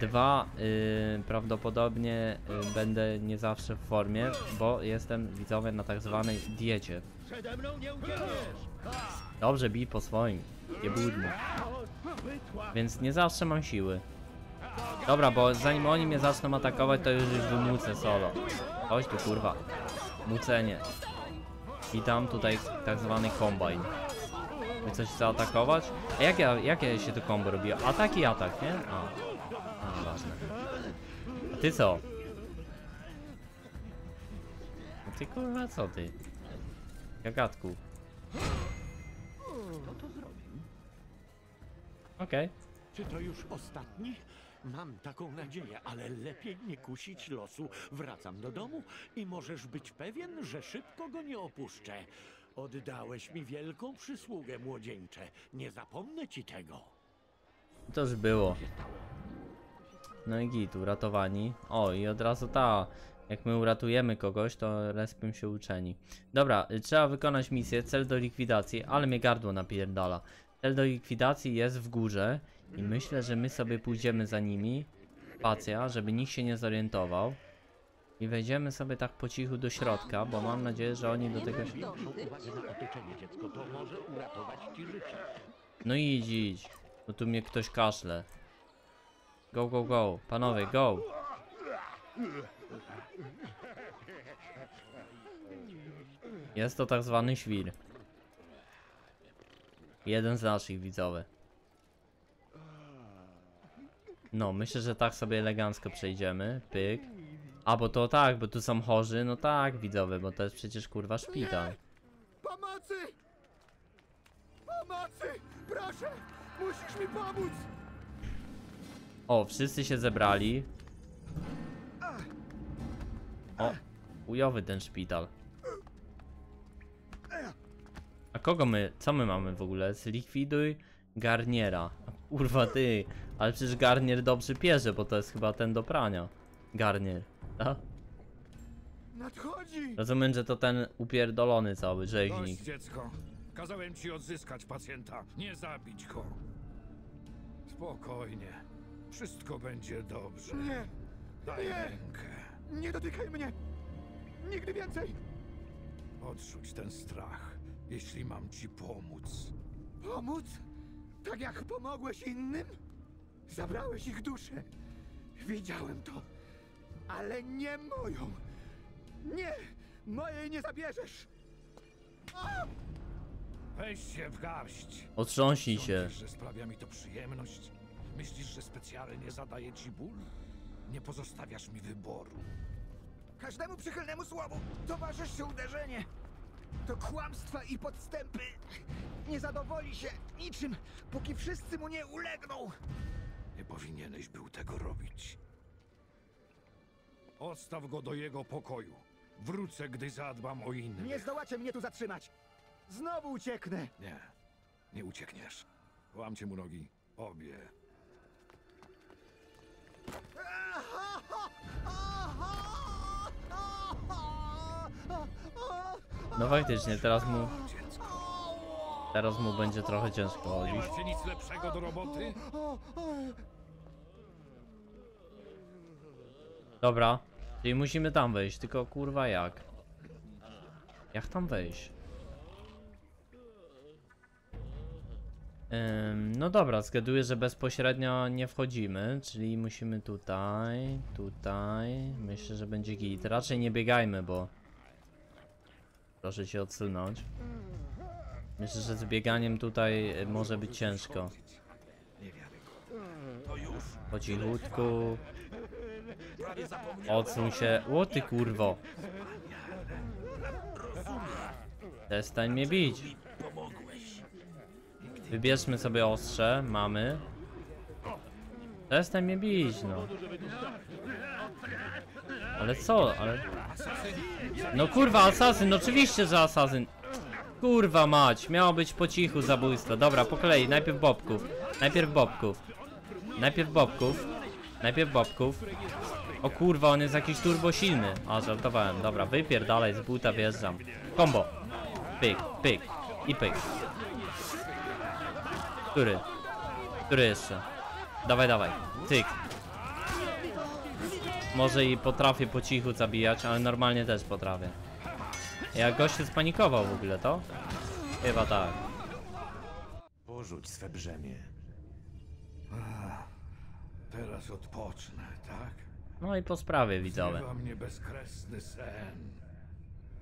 Dwa, yy, prawdopodobnie yy, będę nie zawsze w formie, bo jestem widzowie na tak zwanej diecie. Dobrze, bij po swoim. Nie budny. Więc nie zawsze mam siły. Dobra, bo zanim oni mnie zaczną atakować, to już już wymucę solo. Chodź tu kurwa. Mucenie. Witam tutaj tak zwany kombajn. Wy coś zaatakować? A jak, ja, jakie się to combo robi? Atak i atak, nie? A. A, nieważne. A ty co? A ty kurwa co ty? Gagatku. Co to zrobił? Okej. Czy to już ostatni? Mam taką nadzieję, ale lepiej nie kusić losu. Wracam do domu i możesz być pewien, że szybko go nie opuszczę. Oddałeś mi wielką przysługę, młodzieńcze. Nie zapomnę ci tego. To już było. No i git, uratowani. O, i od razu ta. Jak my uratujemy kogoś, to respią się uczeni. Dobra, y, trzeba wykonać misję, cel do likwidacji, ale mnie gardło napierdala. Cel do likwidacji jest w górze i myślę, że my sobie pójdziemy za nimi. Spacja, żeby nikt się nie zorientował. I wejdziemy sobie tak po cichu do środka, bo mam nadzieję, że oni do tego się... No idź, idź. No tu mnie ktoś kaszle. Go, go, go. Panowie, go. Jest to tak zwany świr. Jeden z naszych widzowy. No, myślę, że tak sobie elegancko przejdziemy. Pyk. A, bo to tak, bo tu są chorzy. No tak, widzowie, bo to jest przecież kurwa szpital. Pomocy! Pomocy! Proszę! Musisz mi pomóc! O, wszyscy się zebrali. O, ujowy ten szpital. A kogo my, co my mamy w ogóle? Zlikwiduj Garniera. Kurwa ty, ale przecież Garnier dobrze pierze, bo to jest chyba ten do prania. Garnier, tak? Nadchodzi! Rozumiem, że to ten upierdolony cały Dość, rzeźnik. dziecko. Kazałem ci odzyskać pacjenta, nie zabić go. Spokojnie. Wszystko będzie dobrze. Nie! Daj nie. rękę. Nie dotykaj mnie! Nigdy więcej! Odrzuć ten strach, jeśli mam ci pomóc. Pomóc? Tak jak pomogłeś innym? Zabrałeś ich duszę. Widziałem to. Ale nie moją. Nie! Mojej nie zabierzesz! Weź się w garść. Otrząśnij się. Sądzisz, że sprawia mi to przyjemność? Myślisz, że specjalnie zadaję ci ból? Nie pozostawiasz mi wyboru. Każdemu przychylnemu słowu towarzyszy uderzenie. To kłamstwa i podstępy. Nie zadowoli się niczym, póki wszyscy mu nie ulegną. Nie powinieneś był tego robić. Odstaw go do jego pokoju. Wrócę, gdy zadbam o innych. Nie zdołacie mnie tu zatrzymać. Znowu ucieknę. Nie, nie uciekniesz. Łamcie mu nogi. Obie. No faktycznie, teraz mu... Teraz mu będzie trochę ciężko chodzić. Macie nic lepszego do roboty? Dobra, czyli musimy tam wejść, tylko kurwa jak? Jak tam wejść? Ym, no dobra, zgaduję, że bezpośrednio nie wchodzimy, czyli musimy tutaj, tutaj, myślę, że będzie git. Raczej nie biegajmy, bo... Proszę się odsunąć. Myślę, że z bieganiem tutaj y, może być ciężko. Po cichutku. Odsuń się. O ty kurwo. Przestań mnie bić. Wybierzmy sobie ostrze. Mamy. Przestań mnie bić, no. Ale co? Ale... No kurwa, asasyn, oczywiście, że asasyn. Kurwa mać, miało być po cichu zabójstwo. Dobra, po kolei, najpierw bobków. Najpierw bobków. Najpierw bobków. Najpierw bobków. O kurwa, on jest jakiś turbo silny. A, żartowałem. Dobra, wypierdalaj, z buta wjeżdżam. Combo. Pyk, pyk i pyk. Który? Który jeszcze? Dawaj, dawaj. Tyk. Może i potrafię po cichu zabijać, ale normalnie też potrafię. Jak gość się spanikował w ogóle, to? Chyba tak. Porzuć swe brzemię. Ach, teraz odpocznę, tak? No i po sprawie widzowie. Zrywa mnie bezkresny sen.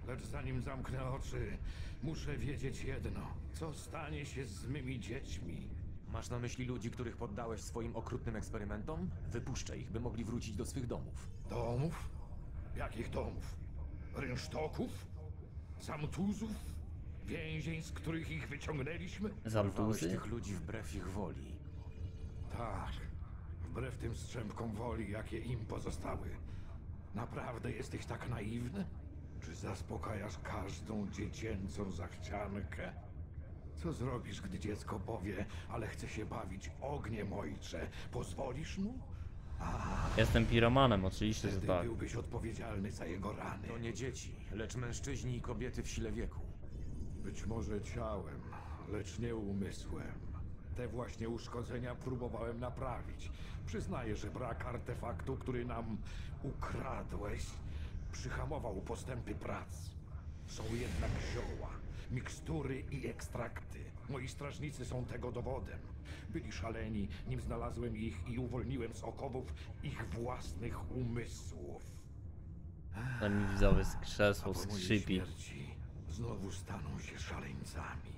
Lecz zanim zamknę oczy, muszę wiedzieć jedno. Co stanie się z mymi dziećmi? Masz na myśli ludzi, których poddałeś swoim okrutnym eksperymentom? Wypuszczę ich, by mogli wrócić do swych domów. Domów? Jakich domów? Rynsztoków? Zamtuzów? Więzień, z których ich wyciągnęliśmy? Porwałeś Zamtuzy? tych ludzi wbrew ich woli. Tak. Wbrew tym strzępkom woli, jakie im pozostały. Naprawdę jesteś tak naiwny? Czy zaspokajasz każdą dziecięcą zachciankę? Co zrobisz, gdy dziecko powie, ale chce się bawić ogniem, ojcze? Pozwolisz mu? Jestem piromanem, oczywiście, że tak. byłbyś odpowiedzialny za jego rany. To nie dzieci, lecz mężczyźni i kobiety w sile wieku. Być może ciałem, lecz nie umysłem. Te właśnie uszkodzenia próbowałem naprawić. Przyznaję, że brak artefaktu, który nam ukradłeś, przyhamował postępy prac. Są jednak zioła, mikstury i ekstrakty. Moi strażnicy są tego dowodem. Byli szaleni, nim znalazłem ich i uwolniłem z okowów ich własnych umysłów. Ale mi widzowie z krzesło skrzypi. śmierci znowu staną się szaleńcami.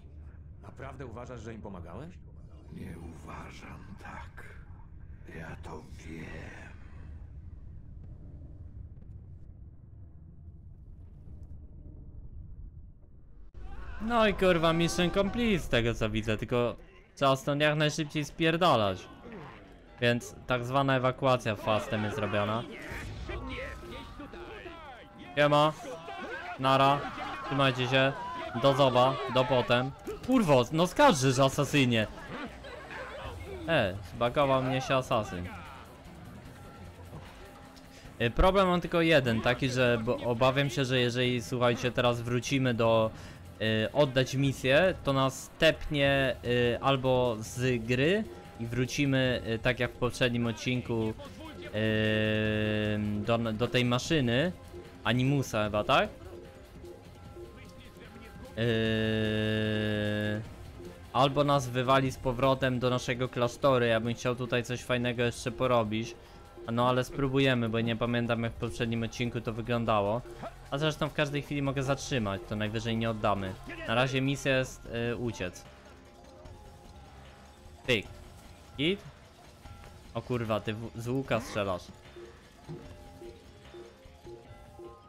Naprawdę uważasz, że im pomagałeś? Nie uważam tak. Ja to wiem. No i kurwa mission complete z tego co widzę, tylko trzeba stąd jak najszybciej spierdalać. Więc tak zwana ewakuacja fastem jest robiona. Siema. Nara. Trzymajcie się. Do zoba. Do potem. Kurwo, no skarżysz asasynie. E, zbagował mnie się asasyn. Y, Problem mam tylko jeden, taki, że obawiam się, że jeżeli słuchajcie, teraz wrócimy do oddać misję, to nas tepnie y, albo z gry i wrócimy y, tak jak w poprzednim odcinku y, do, do tej maszyny Animusa chyba, tak? Albo nas wywali z powrotem do naszego klasztoru. Ja bym chciał tutaj coś fajnego jeszcze porobić. No ale spróbujemy, bo nie pamiętam jak w poprzednim odcinku to wyglądało. A zresztą w każdej chwili mogę zatrzymać, to najwyżej nie oddamy. Na razie misja jest yy, uciec. Pyk. Git? O kurwa, ty z łuka strzelasz.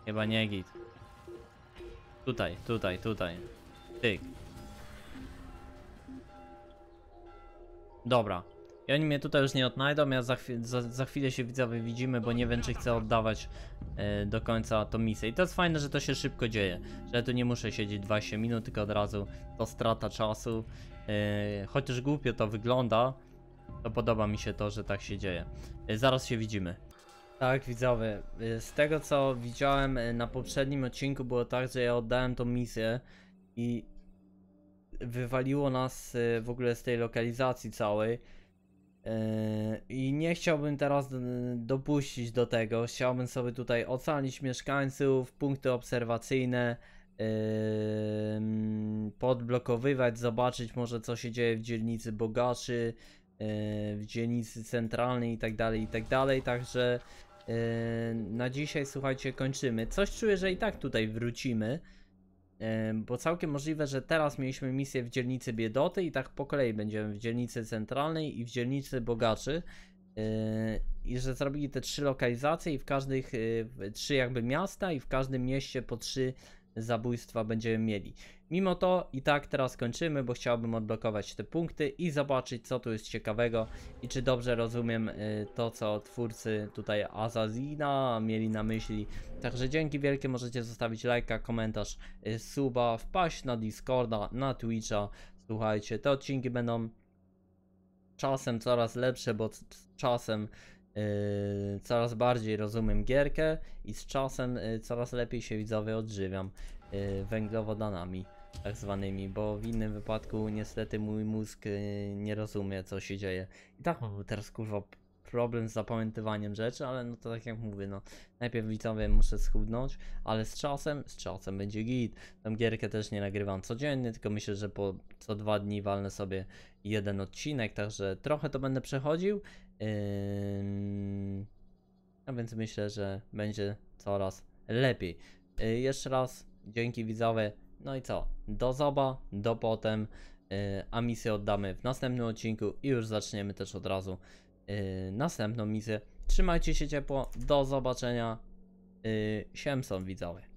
Chyba nie git. Tutaj, tutaj, tutaj. Tyk. Dobra. I oni mnie tutaj już nie odnajdą, ja za, chwi- za, za chwilę się widzowie widzimy, bo nie wiem czy chcę oddawać e, do końca tą misję. I to jest fajne, że to się szybko dzieje, że ja tu nie muszę siedzieć 20 minut, tylko od razu to strata czasu. E, chociaż głupio to wygląda, to podoba mi się to, że tak się dzieje. E, zaraz się widzimy. Tak, widzowie, y, z tego co widziałem y, na poprzednim odcinku było tak, że ja oddałem tą misję i wywaliło nas y, w ogóle z tej lokalizacji całej. Y, I nie chciałbym teraz y, dopuścić do tego. Chciałbym sobie tutaj ocalić mieszkańców, punkty obserwacyjne, ym, podblokowywać, zobaczyć może co się dzieje w dzielnicy bogaczy, w dzielnicy centralnej i tak dalej, i tak. Także Yy, na dzisiaj, słuchajcie, kończymy. Coś czuję, że i tak tutaj wrócimy. Bo całkiem możliwe, że teraz mieliśmy misję w dzielnicy Biedoty i tak po kolei będziemy w dzielnicy centralnej i w dzielnicy Bogaczy. Yy, I że zrobili te trzy lokalizacje i w każdych yy, trzy jakby miasta i w każdym mieście po trzy zabójstwa będziemy mieli. Mimo to i tak teraz kończymy, bo chciałbym odblokować te punkty i zobaczyć co tu jest ciekawego i czy dobrze rozumiem y, to co twórcy tutaj Azazina mieli na myśli. Także dzięki wielkie możecie zostawić lajka, komentarz, y, suba, wpaść na Discorda, na Twitcha. Słuchajcie, te odcinki będą czasem coraz lepsze, bo czasem yy, coraz bardziej rozumiem gierkę i z czasem yy, coraz lepiej się widzowie odżywiam yy, węglowodanami tak zwanymi, bo w innym wypadku niestety mój mózg yy, nie rozumie co się dzieje. I tak mam teraz kurwa problem z zapamiętywaniem rzeczy, ale no to tak jak mówię, no najpierw widzowie muszę schudnąć, ale z czasem, z czasem będzie git. Tą gierkę też nie nagrywam codziennie, tylko myślę, że po co dwa dni walnę sobie jeden odcinek, także trochę to będę przechodził. Ym, A więc myślę, że będzie coraz lepiej. Yy, Jeszcze raz dzięki widzowie. No i co? Do zoba, do potem. Yy, A misję oddamy w następnym odcinku i już zaczniemy też od razu yy, następną misję. Trzymajcie się ciepło. Do zobaczenia. Yy, Siemson widzowie.